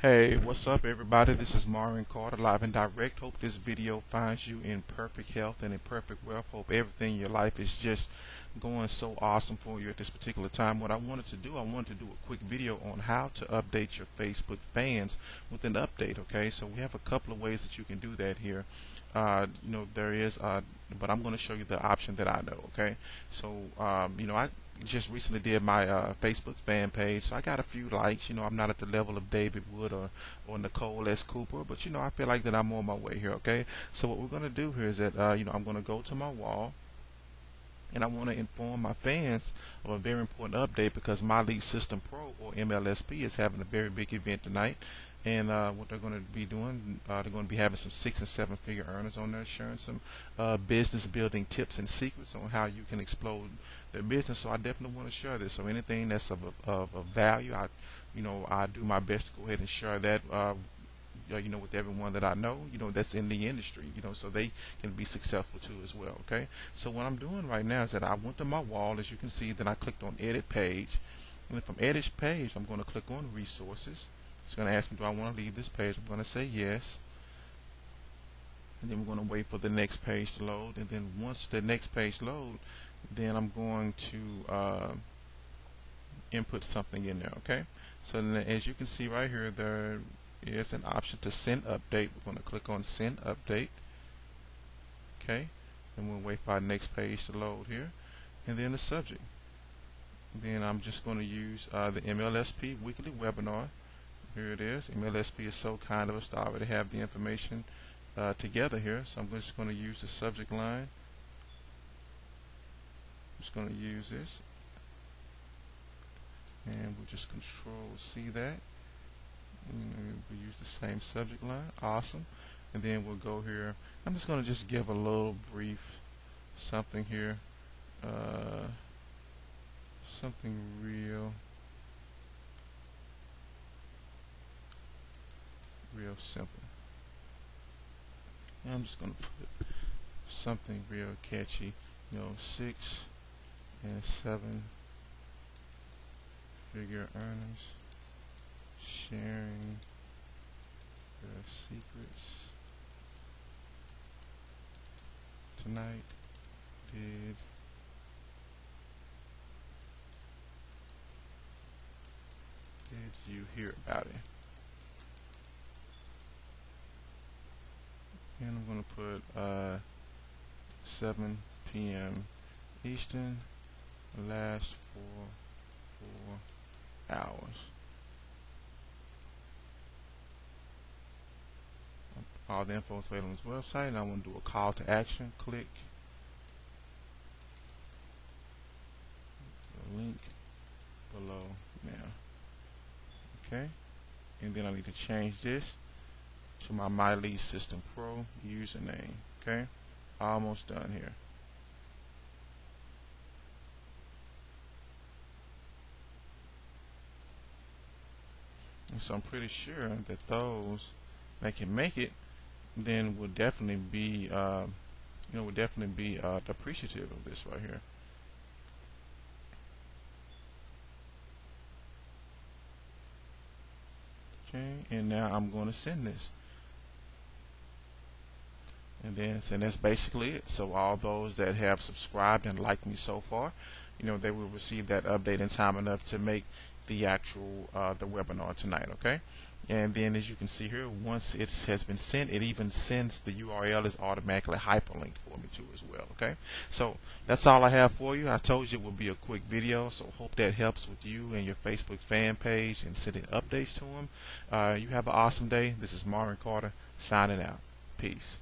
Hey, what's up everybody? This is Maurrin Carter live and direct. Hope this video finds you in perfect health and in perfect wealth. Hope everything in your life is just going so awesome for you at this particular time. What I wanted to do, I wanted to do a quick video on how to update your Facebook fans with an update, okay? So we have a couple of ways that you can do that here. Uh, you know, there is, uh, but I'm going to show you the option that I know, okay? So, um, you know, I just recently did my uh, Facebook fan page, so I got a few likes. You know, I'm not at the level of David Wood or, or Nicole S. Cooper, but you know, I feel like that I'm on my way here. Okay, so what we're gonna do here is that uh, you know I'm gonna go to my wall, and I want to inform my fans of a very important update because My Lead System Pro or MLSP is having a very big event tonight. And uh, what they're going to be doing, uh, they're going to be having some six and seven figure earners on there, sharing some uh, business building tips and secrets on how you can explode their business. So I definitely want to share this. So anything that's of, of, of value, I, you know, I do my best to go ahead and share that uh, you know, with everyone that I know, you know, that's in the industry, you know, so they can be successful too as well. Okay. So what I'm doing right now is that I went to my wall, as you can see, then I clicked on Edit Page, and from Edit Page, I'm going to click on Resources. It's going to ask me, do I want to leave this page? I'm going to say yes. And then we're going to wait for the next page to load. And then once the next page load, then I'm going to uh, input something in there. Okay. So as you can see right here, there is an option to send update. We're going to click on send update. Okay. And we'll wait for our next page to load here. And then the subject. Then I'm just going to use uh, the MLSP weekly webinar. Here it is. MLSP is so kind of us to already have the information uh, together here. So I'm just going to use the subject line. I'm just going to use this. And we'll just control C that. We use the same subject line. Awesome. And then we'll go here. I'm just going to just give a little brief something here. Uh, something real. Real simple. And I'm just going to put something real catchy. You know, six and seven figure earners sharing their secrets tonight did did you hear about it and I'm going to put uh, 7 p.m. Eastern last for four hours. All the info is available on his website and I want to do a call to action click the link below now. Okay? And then I need to change this to my Lead System Pro username okay almost done here and so I'm pretty sure that those that can make it then would definitely be, uh, you know, would definitely be uh, appreciative of this right here. Okay, and now I'm going to send this. And then, so that's basically it. So all those that have subscribed and liked me so far, you know, they will receive that update in time enough to make the actual uh, the webinar tonight. Okay? And then as you can see here once it has been sent it even sends the URL is automatically hyperlinked for me too as well okay? So that's all I have for you. I told you it would be a quick video so hope that helps with you and your Facebook fan page and sending updates to them uh, you have an awesome day. This is Maurrin Carter signing out. Peace